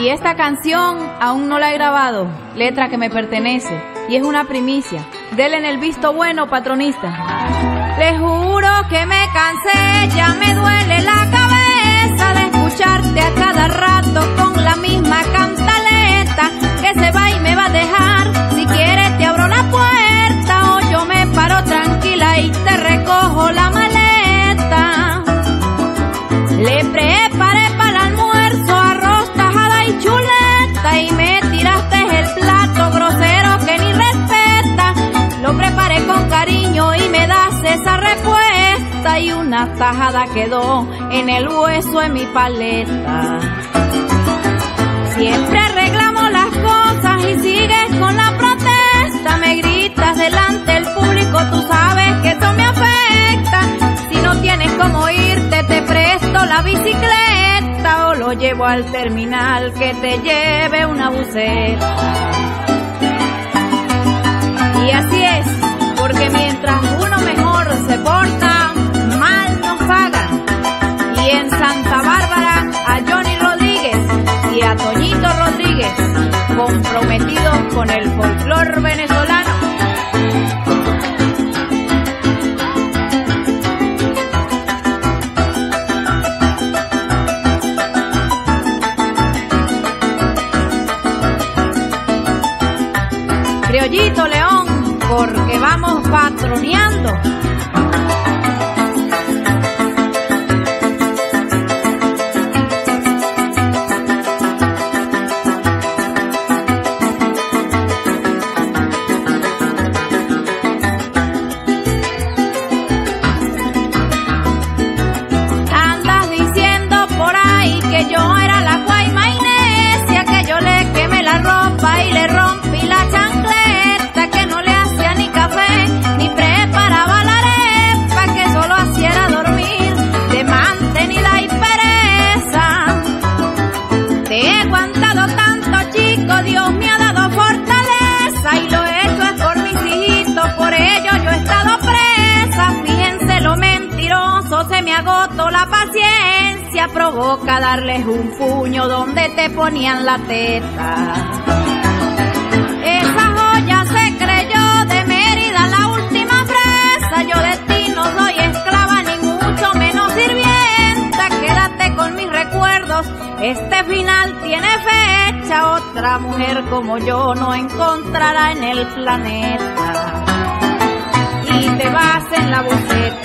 Y esta canción aún no la he grabado, letra que me pertenece, y es una primicia. Dele en el visto bueno, patronista. Le juro que me cansé, ya me duele la cabeza y una tajada quedó en el hueso de mi paleta. Siempre arreglamos las cosas y sigues con la protesta. Me gritas delante del público, tú sabes que eso me afecta. Si no tienes cómo irte, te presto la bicicleta o lo llevo al terminal que te lleve una buceta. Y así es, Santa Bárbara a Johnny Rodríguez y a Toñito Rodríguez, comprometidos con el folclor venezolano. Criollito León, porque vamos patroneando. Se me agotó la paciencia, provoca darles un puño donde te ponían la teta. Esa joya se creyó de Mérida la última presa, yo de ti no soy esclava ni mucho menos sirvienta, quédate con mis recuerdos, este final tiene fecha, otra mujer como yo no encontrará en el planeta. Y te vas en la boceta.